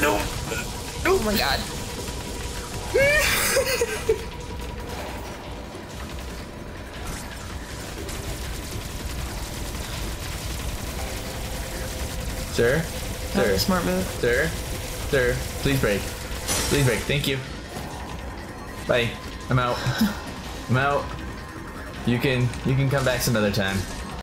No. Oh my god. Sir? That Sir? a smart move. Sir? Sir? Please break. Please break. Thank you. Bye. I'm out. I'm out. You can you can come back some other time.